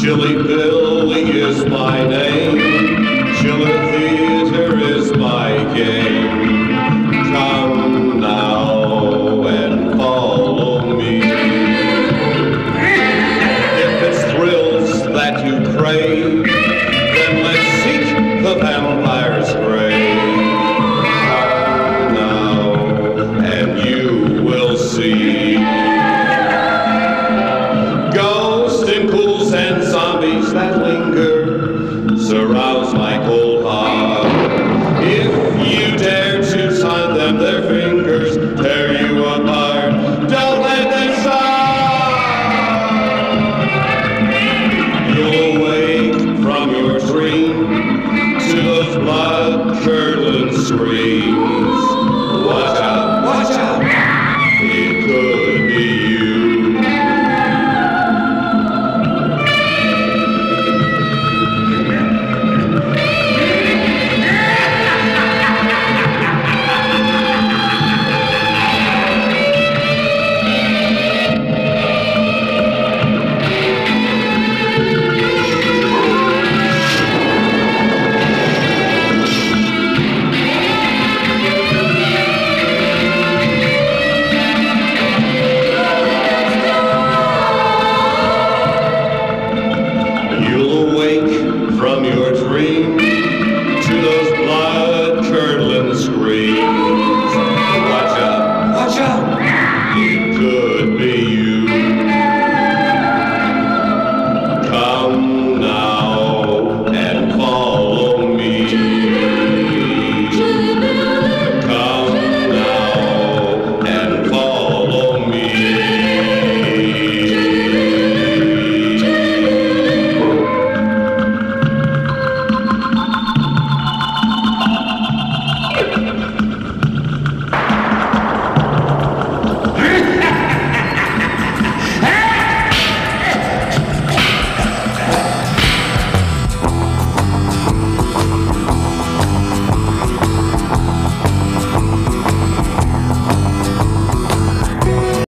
Chilly Billy is my name. Chiller Theater is my game. Come now and follow me. If thrills that you crave, Green.